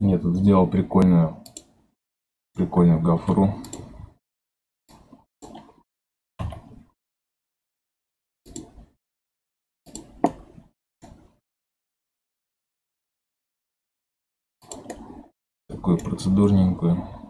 Я тут сделал прикольную, прикольную гофру. Такую процедурненькую.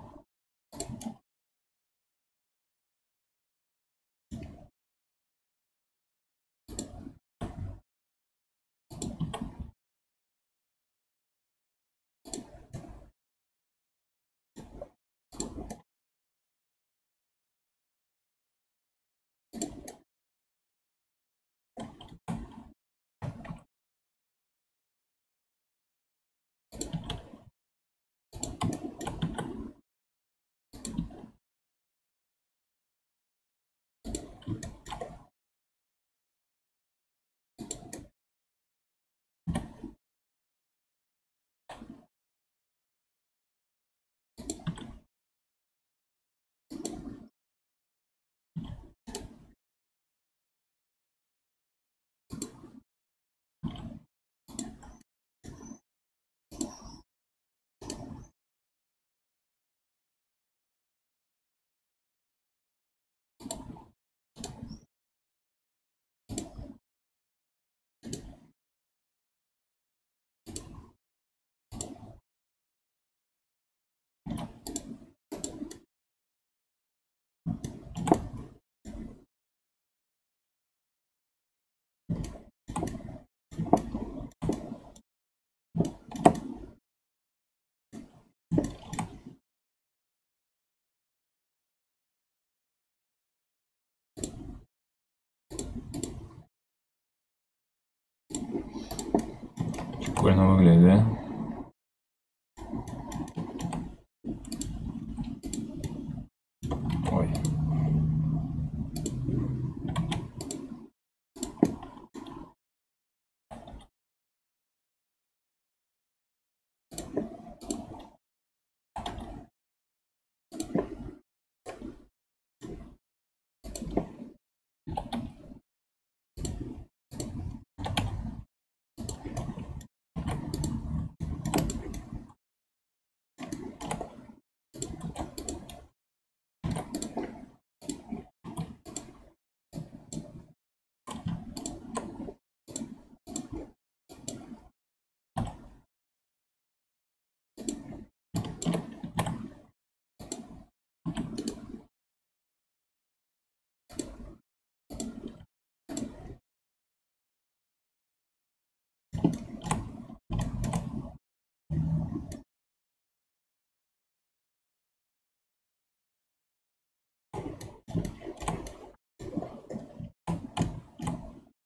Прикольно выглядит, да?